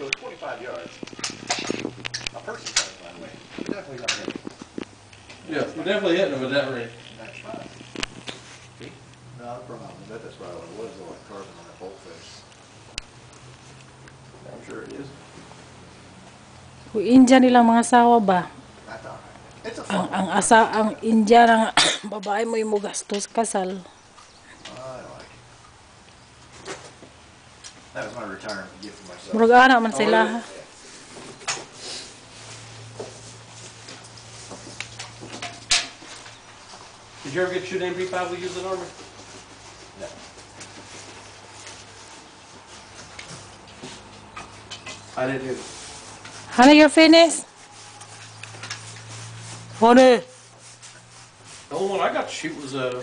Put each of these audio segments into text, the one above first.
So it's 25 yards. A person coming my way. You're definitely gonna hit it. Yeah, we're definitely hitting them with that range. That's fine. Not a problem. I bet that's probably what it was, though, like carbon on that bolt face. I'm sure it is. Kung India nilang mga asawa ba? That's all right. It's a Ang, fun ang asa, ang India ng babae mo yung gastos kasal. I like it. That was my retirement gift for myself. Murag ana man sila. Oh, ha. Did you ever get your MP5 to use an army? No. I didn't either. Honey, you're finished? Honey. The only one I got to shoot was, uh,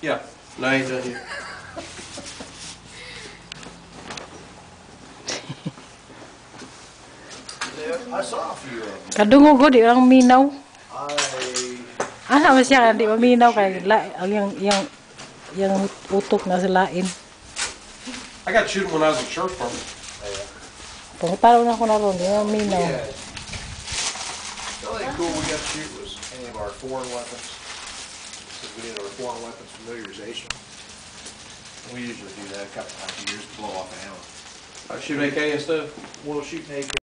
yeah, no, I ain't done yet. I saw a few of them. Kadungog ko, di lang minaw. I, Ana ba siya, di ba minaw kay la, ang yung, yung, yung utok na sa lain. I got to shoot 'em when I was at church farm. Pangitalo na ako na ron, di ba minaw. yeah. The only thing cool we got to shoot was any of our foreign weapons. Because we did our foreign weapons familiarization. We usually do that a couple times a year to blow off a hammer. I shoot AK and stuff. We'll shoot AK